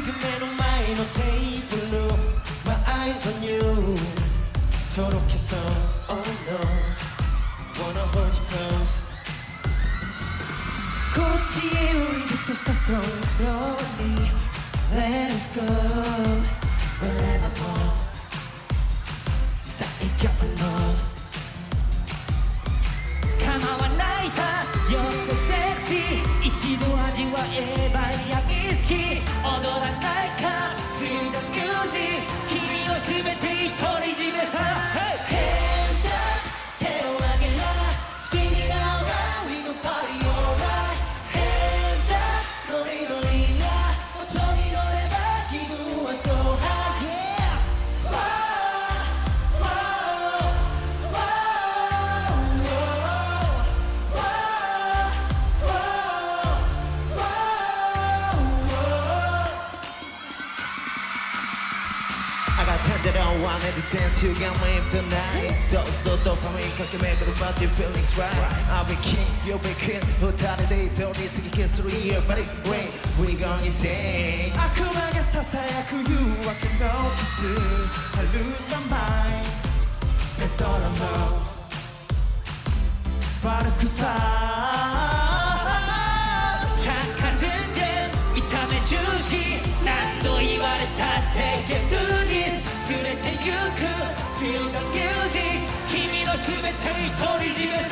ぐ目の前のテーブル My eyes on you とろけそう Oh no Wanna hold you close こっちへ降りると誘うように Let us go 一度味わえばやみつき踊らない that I wanted to dance You got me hypnotized Those the dopamine 駆け巡る But body feelings right. I'll be king, you'll be queen but it's great we gon' sing 悪魔がささやく誘惑のキス I lose my mind ペトラの悪くさく Feel the music 君の全て独り占め